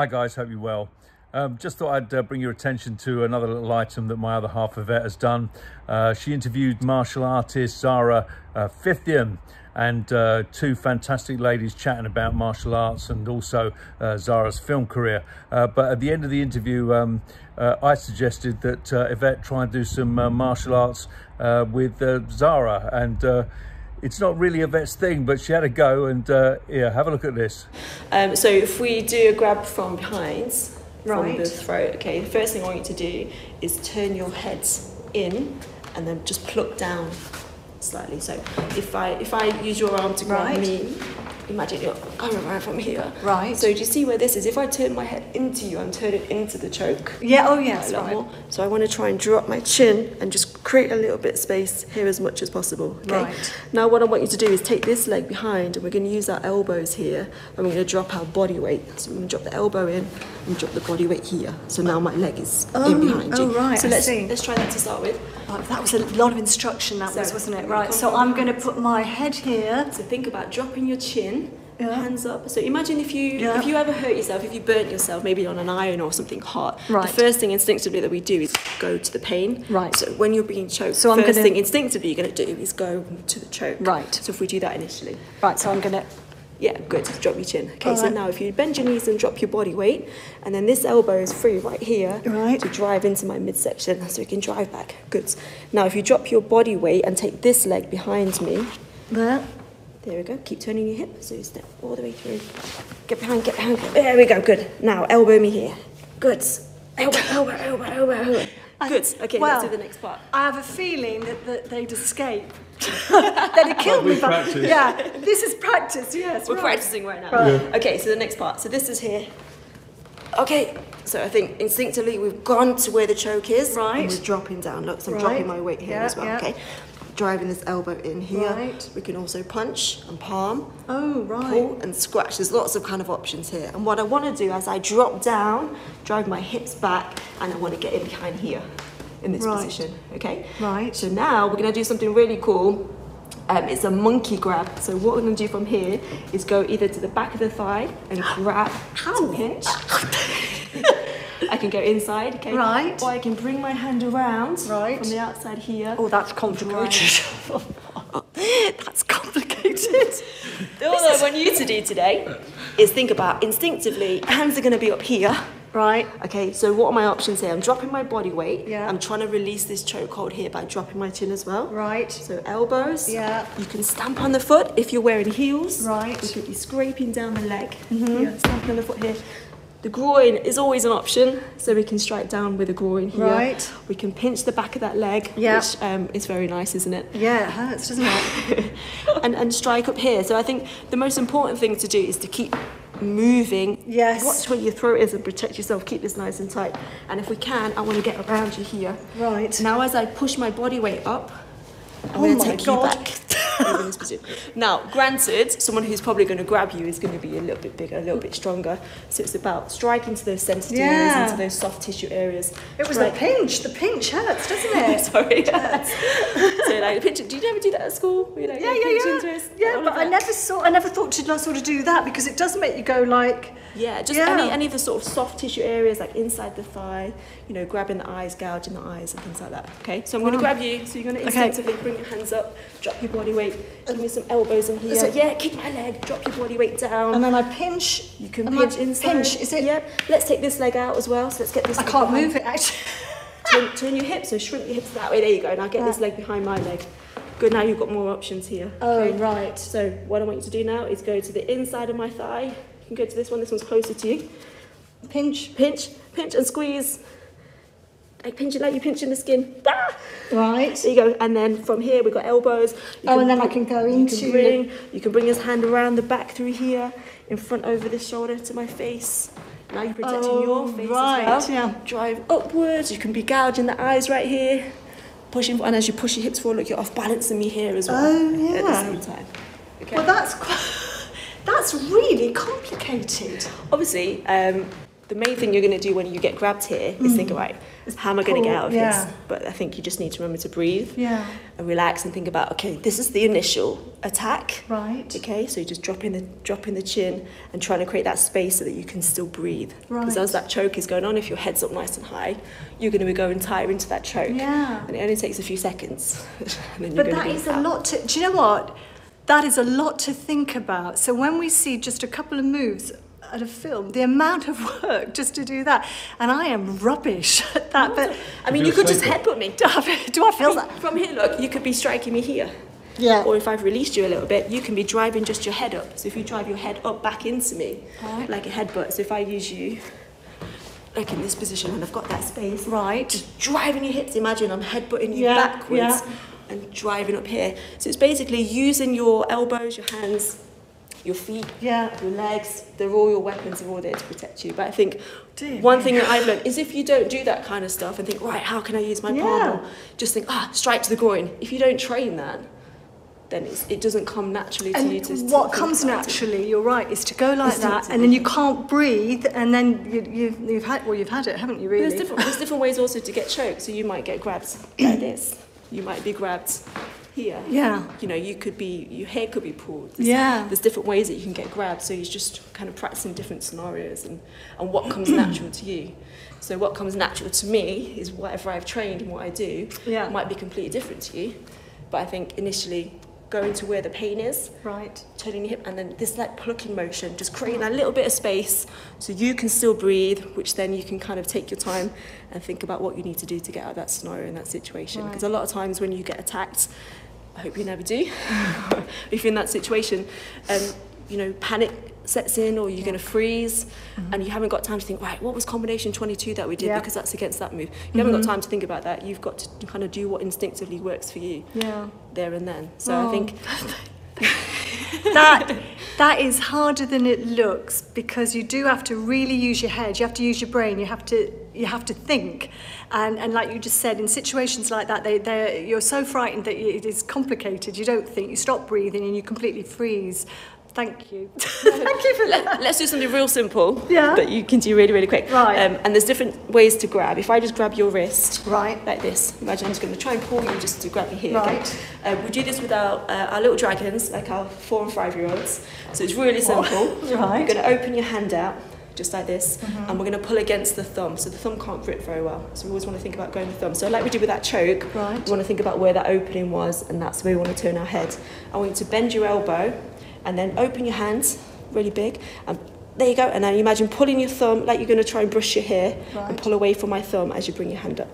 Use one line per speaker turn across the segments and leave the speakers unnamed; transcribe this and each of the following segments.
Hi guys, hope you're well. Um, just thought I'd uh, bring your attention to another little item that my other half Yvette has done. Uh, she interviewed martial artist Zara uh, Phythian and uh, two fantastic ladies chatting about martial arts and also uh, Zara's film career. Uh, but at the end of the interview, um, uh, I suggested that Yvette try and do some martial arts with Zara and it's not really Yvette's thing, but she had a go and uh, yeah, have a look at this.
Um, so if we do a grab from behind, from
Right.
the throat, okay, the first thing I want you to do is turn your heads in and then just pluck down slightly. So if I if I use your arm to grab
Right.
me, imagine you're coming around from here.
Right.
So do you see where this is? If I turn my head into you, I'm turning into the choke.
Yeah, oh
a
yes, right.
more. So I want to try and drop my chin and just create a little bit of space here as much as possible. Okay?
Right.
Now what I want you to do is take this leg behind and we're going to use our elbows here and we're going to drop our body weight. So we're going to drop the elbow in and drop the body weight here. So now my leg is
Oh,
in behind you.
oh, right,
So
I
let's
see.
let's try that to start with.
Right, that was a lot of instruction, that
So,
was, wasn't it? Right, so I'm going to put my head here.
So think about dropping your chin,
Yeah.
hands up. So imagine if you
Yeah.
if you ever hurt yourself, if you burnt yourself, maybe on an iron or something hot.
Right.
The first thing instinctively that we do is go to the pain.
Right.
So when you're being choked,
So I'm
first
gonna-
thing instinctively you're going to do is go to the choke.
Right.
So if we do that initially.
Right, so I'm going to.
Yeah, good. Drop your chin. Okay, so now if you bend your knees and drop your body weight, and then this elbow is free right here
Right.
to drive into my midsection, so we can drive back. Good. Now if you drop your body weight and take this leg behind me,
There.
There we go. Keep turning your hip, so you step all the way through. Get behind, get behind. There we go. Good. Now elbow me here. Good. Elbow, elbow, elbow, elbow, elbow. Good. Okay,
well,
let's do the next part.
I have a feeling that, that they'd escape. they'd have killed me. but- Yeah, this is practice, yes.
We're
right.
practicing right now.
Right.
Okay, so the next part. So this is here. Okay, so I think instinctively we've gone to where the choke is.
Right.
And we're dropping down. Look, so I'm
Right.
dropping my weight here
Yeah,
as well.
yeah.
Okay. Driving this elbow in here.
Right.
We can also punch and palm.
Oh, right.
pull and scratch. There's lots of kind of options here. And what I want to do as I drop down, drive my hips back, and I want to get in behind here in this
Right.
position. Okay?
Right.
So now we're going to do something really cool. Um, it's a monkey grab. So what we're going to do from here is go either to the back of the thigh and grab to pinch. I can go inside, okay?
Right.
Or I can bring my hand around
Right.
from the outside here.
Oh, that's complicated. that's complicated.
All I want you to do today is think about instinctively, hands are going to be up here.
Right.
Okay, so what are my options here? I'm dropping my body weight.
Yeah.
I'm trying to release this choke hold here by dropping my chin as well.
Right.
So elbows.
Yeah.
You can stamp on the foot if you're wearing heels.
Right.
You could be scraping down the leg. Mm-hmm. Yeah, stamping on the foot here. The groin is always an option, so we can strike down with the groin here.
Right.
We can pinch the back of that leg,
Yeah.
which um, is very nice, isn't it?
Yeah, it hurts, doesn't it?
and, and strike up here. So I think the most important thing to do is to keep moving.
Yes.
Watch where your throat is and protect yourself. Keep this nice and tight. And if we can, I want to get around you here.
Right.
Now, as I push my body weight up, I'm
Oh
going to take
God.
you back. Over this position. now, granted, someone who's probably going to grab you is going to be a little bit bigger, a little bit stronger. So it's about striking to those sensitive
Yeah.
areas, into those soft tissue areas.
It was
Right.
the pinch. The pinch hurts, doesn't it?
Sorry. so like pinch. Do you never do that at school? You know,
Yeah,
like,
yeah, yeah. Yeah, but I never saw. I never thought to like, sort of do that because it does make you go like.
Yeah, just
Yeah.
any any of the sort of soft tissue areas like inside the thigh, you know, grabbing the eyes, gouging the eyes, and things like that. Okay, so I'm going to grab you. So you're going to
Okay.
instinctively bring your hands up, drop your body weight, give me some elbows in here.
it-
yeah, kick my leg, drop your body weight down.
And then I pinch.
you can pinch inside.
Pinch. Is it?
Yep. Let's take this leg out as well. So let's get this.
I can't
behind.
move it actually.
Turn, turn your hips, so shrink your hips that way. There you go. Now get this leg behind my leg. Good. Now you've got more options here.
Oh right.
So what I want you to do now is go to the inside of my thigh. Can go to this one. This one's closer to you.
Pinch.
Pinch, pinch and squeeze. Like pinch it like you're pinching the skin. Ah!
Right.
There you go. And then from here we've got elbows. You
Oh, and then I can go into you
Can bring, you can bring his hand around the back through here, in front over the shoulder to my face. Now you're protecting
Oh,
your face
right,
as well.
yeah.
Drive upwards. You can be gouging the eyes right here. Pushing, and as you push your hips forward, look, you're off balancing me here as well.
Oh,
At the
yeah.
same time. Okay.
Well, that's quite, that's really complicated.
Obviously, um, the main thing you're going to do when you get grabbed here is think, right, how am I going to get out of
Mm. yeah.
this? But I think you just need to remember to breathe
Yeah.
and relax and think about, okay, this is the initial attack.
Right.
Okay, so you're just dropping the dropping the chin and trying to create that space so that you can still breathe. Because
Right.
as that choke is going on, if your head's up nice and high, you're going to be going tighter into that choke.
Yeah.
And it only takes a few seconds. and then you're
But that is a lot to, do you know what? That is a lot to think about. So when we see just a couple of moves at a film, the amount of work just to do that, and I am rubbish at that. But
I mean,
You
you could just headbutt me.
do I, do I feel that?
From here, look, you could be striking me here.
Yeah.
Or if I've released you a little bit, you can be driving just your head up. So if you drive your head up back into me,
Right.
like a headbutt. So if I use you, like in this position, and I've got that space,
Right.
just driving your hips. Imagine I'm headbutting you
Yeah,
backwards
yeah.
And driving up here. So it's basically using your elbows, your hands, your feet,
Yeah.
your legs. They're all your weapons. They're all there to protect you. But I think
Dear
one thing that I've learned is if you don't do that kind of stuff and think, right, how can I use my palm?
Yeah.
Or just think, ah, strike to the groin. If you don't train that, then it's, it doesn't come naturally to you
And
to to
what comes
about it.
naturally, you're right, is to go like that, and then you can't breathe, and then you, you've, you've had well, you've had it, haven't you?
But
Really?
There's different, there's different ways also to get choked. So you might get grabbed like this. You might be grabbed here.
Yeah.
You know, you could be, your hair could be pulled. There's,
Yeah.
There's different ways that you can get grabbed. So you're just kind of practicing different scenarios and, and what comes natural to you. So what comes natural to me is whatever I've trained and what I do
Yeah.
might be completely different to you. But I think initially going to where the pain is.
Right.
Turning your hip and then this like plucking motion, just creating that little bit of space so you can still breathe, which then you can kind of take your time and think about what you need to do to get out of that scenario and that situation. Because right. a lot of times when you get attacked, I hope you never do, if you're in that situation, um, you know panic sets in or you're going to freeze mm-hmm. and you haven't got time to think right what was combination 22 that we did?
Yeah.
because that's against that move. You mm-hmm. haven't got time to think about that. You've got to kind of do what instinctively works for you
Yeah.
there and then. So I
Oh.
think
that that is harder than it looks because you do have to really use your head. You have to use your brain. You have to you have to think. And and like you just said in situations like that they they you're so frightened that it is complicated. You don't think. You stop breathing and you completely freeze thank you thank you for that
Let, let's do something real simple
Yeah.
that you can do really, really quick.
Right.
Um, and there's different ways to grab. If I just grab your wrist,
Right.
like this, imagine I'm just going to try and pull you just to grab me here.
Right.
Okay? Um, we do this with our, uh, our little dragons, like our four and five year olds. So it's really simple.
Right. Mm-hmm.
You're going to open your hand out. Just like this, and we're going to pull against the thumb. So the thumb can't grip very well. So we always want to think about going with the thumb. So like we did with that choke,
Right.
we want to think about where that opening was, and that's where we want to turn our head. I want you to bend your elbow, and then open your hands really big. And there you go. And then you imagine pulling your thumb like you're going to try and brush your hair,
Right.
and pull away from my thumb as you bring your hand up.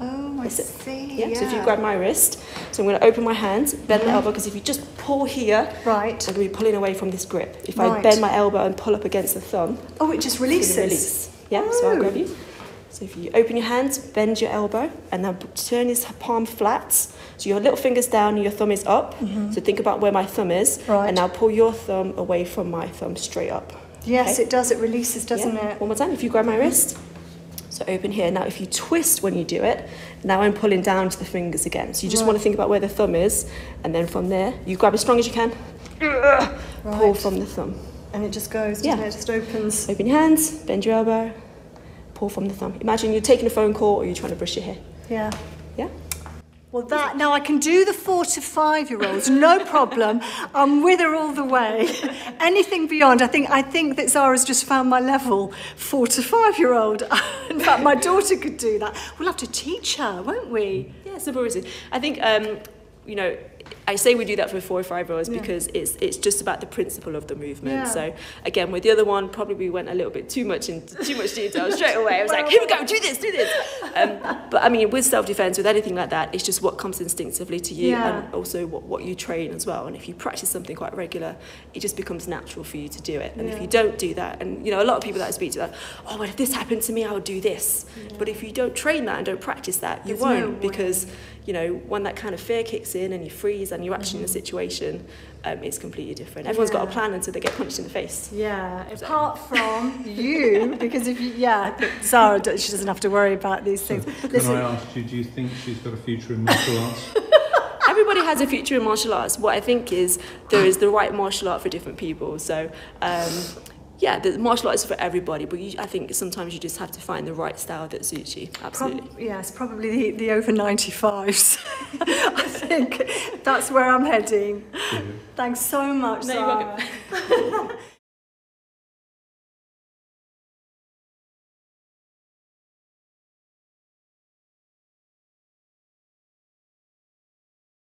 oh I
That's
see
Yeah. So if you grab my wrist, so I'm going to open my hands bend the mm-hmm. elbow, because if you just pull here,
right
I'm going to be pulling away from this grip. If I bend my elbow and pull up against the thumb,
oh it just releases
release. Yeah. So I'll
Oh.
grab you. So if you open your hands, bend your elbow, and then turn this palm flat. So your little finger's down and your thumb is up. Mm-hmm. So think about where my thumb is.
Right.
And now pull your thumb away from my thumb straight up.
yes
Okay.
it does it releases doesn't
Yeah.
it
One more time. If you grab my wrist. So open here. Now if you twist when you do it, now I'm pulling down to the fingers again. So you just
Right.
want to think about where the thumb is. And then from there, you grab as strong as you can. Pull from the thumb.
and it just goes
Yeah.
it? it just opens
Open your hands, bend your elbow, pull from the thumb. Imagine you're taking a phone call or you're trying to brush your hair.
yeah
Yeah?
Well, that now I can do the four to five year olds, no problem. I'm with her all the way. Anything beyond, I think I think that Zara's just found my level. Four to five year old. In fact, my daughter could do that. We'll have to teach her, won't we?
Yeah, reason. I think, um, you know, I say we do that for four or five hours
Yeah.
because it's it's just about the principle of the movement.
Yeah.
So again, with the other one, probably we went a little bit too much into too much detail straight away. I was like, here we go, do this, do this. Um, but I mean, with self defense, with anything like that, it's just what comes instinctively to you,
Yeah.
and also what what you train as well. And if you practice something quite regular, it just becomes natural for you to do it. And if you don't do that, and you know, a lot of people that I speak to, are like, oh, well, if this happened to me, I would do this. But if you don't train that and don't practice that, you
There's
won't
way.
because you know when that kind of fear kicks in and you freeze and you're actually in a situation, um, it's completely different. Everyone's got a
Mm-hmm.
Plan until they get punched in the face.
Yeah. Apart from you, because if you, yeah, but Zara, she doesn't have to worry about these things.
Can
Listen,
I ask you, do you think she's got a future in martial arts?
Everybody has a future in martial arts. What I think is there is the right martial art for different people. So. Um, yeah, the martial arts is for everybody, but you, I think sometimes you just have to find the right style that suits you. Absolutely.
Prob- yes, probably the, the over 95s. I think that's where I'm heading. Mm-hmm. Thanks so much,
No, you're
Zara.